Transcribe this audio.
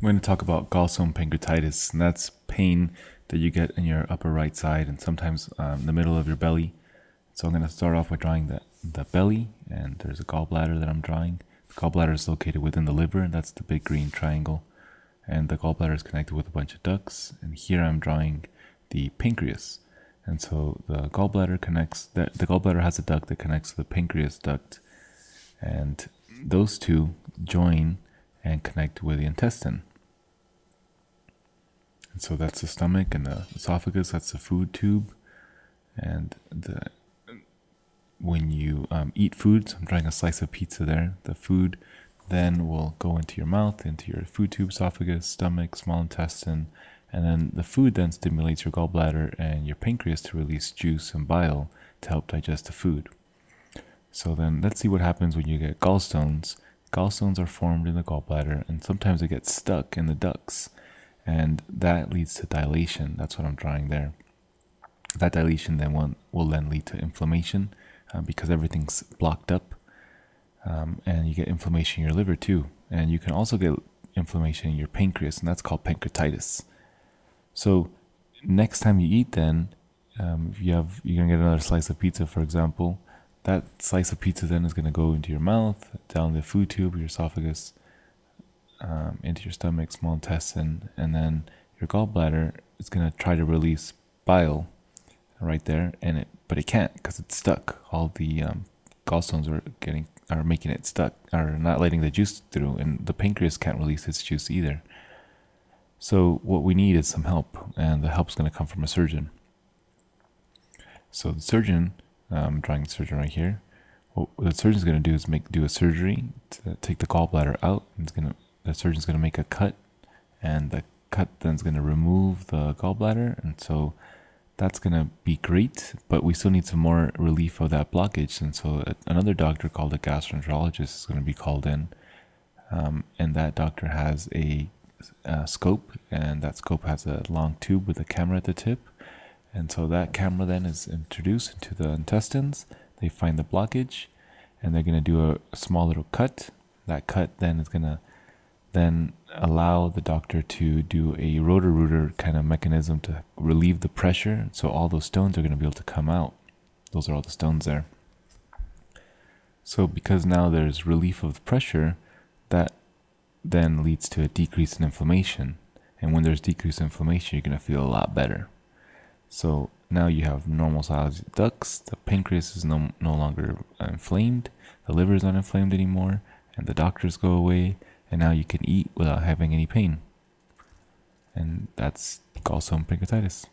I'm going to talk about gallstone pancreatitis, and that's pain that you get in your upper right side and sometimes um, the middle of your belly. So I'm going to start off by drawing the, the belly, and there's a gallbladder that I'm drawing. The gallbladder is located within the liver, and that's the big green triangle. And the gallbladder is connected with a bunch of ducts. And here I'm drawing the pancreas. And so the gallbladder connects, the, the gallbladder has a duct that connects to the pancreas duct. And those two join and connect with the intestine. And so that's the stomach and the esophagus, that's the food tube. And the when you um, eat food, so I'm drawing a slice of pizza there, the food then will go into your mouth, into your food tube, esophagus, stomach, small intestine, and then the food then stimulates your gallbladder and your pancreas to release juice and bile to help digest the food. So then let's see what happens when you get gallstones. Gallstones are formed in the gallbladder and sometimes they get stuck in the ducts and that leads to dilation. That's what I'm drawing there. That dilation then will, will then lead to inflammation uh, because everything's blocked up, um, and you get inflammation in your liver too. And you can also get inflammation in your pancreas, and that's called pancreatitis. So next time you eat, then um, if you have you're gonna get another slice of pizza, for example. That slice of pizza then is gonna go into your mouth, down the food tube, your esophagus, um, into your stomach, small intestine, and then your gallbladder is going to try to release bile right there, and it but it can't because it's stuck. All the um, gallstones are getting are making it stuck, are not letting the juice through, and the pancreas can't release its juice either. So what we need is some help, and the help's going to come from a surgeon. So the surgeon, I'm um, drawing the surgeon right here. What the surgeon's going to do is make do a surgery to take the gallbladder out. And it's going to the surgeon's going to make a cut and the cut then is going to remove the gallbladder and so that's going to be great but we still need some more relief of that blockage and so another doctor called a gastroenterologist is going to be called in um, and that doctor has a, a scope and that scope has a long tube with a camera at the tip and so that camera then is introduced into the intestines they find the blockage and they're going to do a, a small little cut. That cut then is going to then allow the doctor to do a Roto-Rooter kind of mechanism to relieve the pressure. So all those stones are going to be able to come out. Those are all the stones there. So because now there's relief of the pressure, that then leads to a decrease in inflammation. And when there's decreased inflammation, you're going to feel a lot better. So now you have normal size ducts, the pancreas is no, no longer uh, inflamed, the liver is not inflamed anymore, and the doctors go away, and now you can eat without having any pain. And that's gallstone pancreatitis.